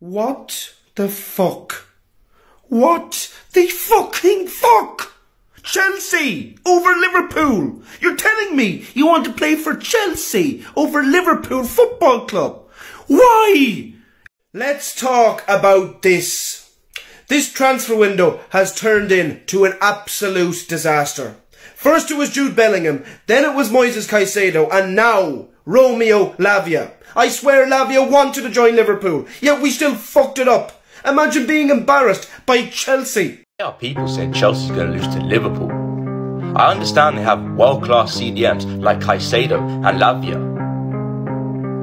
What the fuck? What the fucking fuck? Chelsea over Liverpool. You're telling me you want to play for Chelsea over Liverpool Football Club. Why? Let's talk about this. This transfer window has turned into an absolute disaster. First it was Jude Bellingham, then it was Moises Caicedo, and now Romeo Lavia. I swear Lavia wanted to join Liverpool, yet we still fucked it up. Imagine being embarrassed by Chelsea. There are people saying Chelsea's going to lose to Liverpool. I understand they have world-class CDMs like Caicedo and Lavia.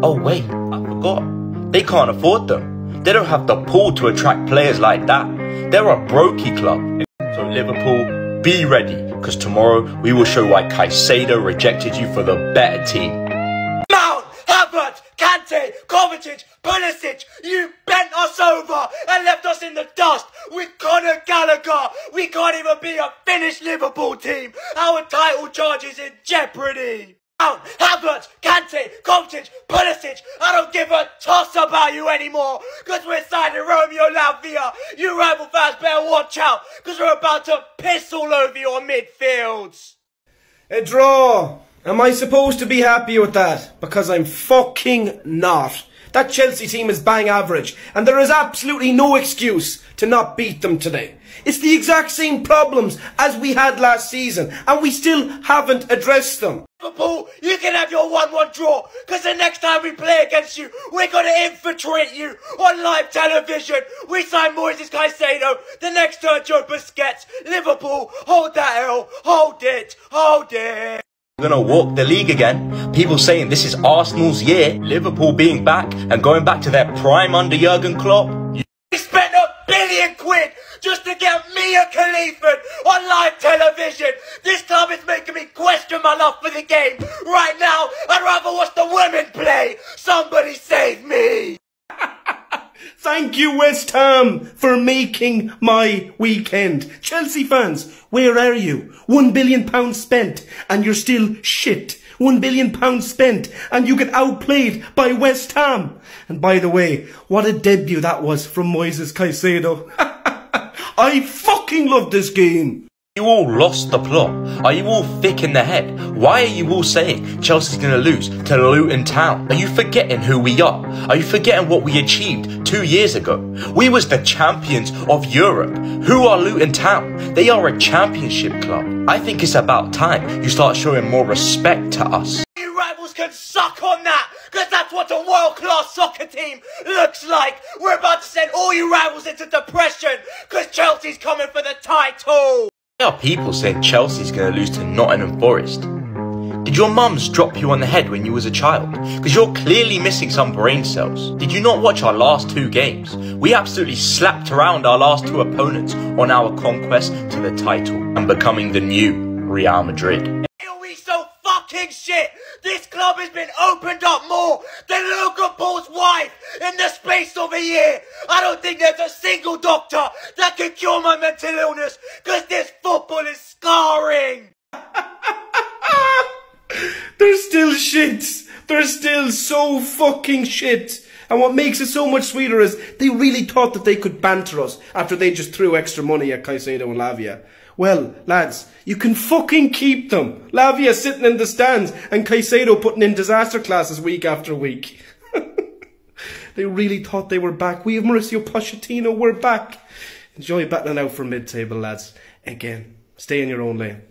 Oh wait, I forgot. They can't afford them. They don't have the pull to attract players like that. They're a brokey club. So Liverpool, be ready, because tomorrow we will show why Caicedo rejected you for the better team. Kante, Kovacic, Pulisic, you bent us over and left us in the dust with Conor Gallagher. We can't even be a finished Liverpool team. Our title charge is in jeopardy. Out, Havertz, Kante, Kovacic, Pulisic. I don't give a toss about you anymore because we're signing Romeo Lavia. You rival fans better watch out because we're about to piss all over your midfields. A draw. Am I supposed to be happy with that? Because I'm fucking not. That Chelsea team is bang average, and there is absolutely no excuse to not beat them today. It's the exact same problems as we had last season, and we still haven't addressed them. Liverpool, you can have your 1-1 draw, because the next time we play against you, we're going to infiltrate you on live television. We sign Moises Caicedo, the next Sergio Busquets. Liverpool, hold that L, hold it, hold it going to walk the league again. People saying this is Arsenal's year. Liverpool being back and going back to their prime under Jurgen Klopp. We spent a billion quid just to get Mia Khalifa on live television. This club is making me question my love for the game. Right now, I'd rather watch the women play. Somebody save me. Thank you, West Ham, for making my weekend. Chelsea fans, where are you? One billion pounds spent, and you're still shit. One billion pounds spent, and you get outplayed by West Ham. And by the way, what a debut that was from Moises Caicedo. I fucking love this game you all lost the plot? Are you all thick in the head? Why are you all saying Chelsea's going to lose to Luton Town? Are you forgetting who we are? Are you forgetting what we achieved two years ago? We was the champions of Europe. Who are Luton Town? They are a championship club. I think it's about time you start showing more respect to us. You rivals can suck on that! Because that's what a world-class soccer team looks like. We're about to send all you rivals into depression because Chelsea's coming for the title. Are people saying Chelsea's going to lose to Nottingham Forest. Did your mums drop you on the head when you was a child? Because you're clearly missing some brain cells. Did you not watch our last two games? We absolutely slapped around our last two opponents on our conquest to the title and becoming the new Real Madrid Here we so fucking shit! This club has been opened up more than Logan Paul's wife in the space of a year! I don't think there's a single doctor that can cure my mental illness, cause this football is scarring! They're still shit! They're still so fucking shit! And what makes it so much sweeter is they really thought that they could banter us after they just threw extra money at Caicedo and Lavia. Well, lads, you can fucking keep them. Lavia sitting in the stands and Caicedo putting in disaster classes week after week. they really thought they were back. We have Mauricio Pochettino, we're back. Enjoy battling out for mid-table, lads. Again, stay in your own lane.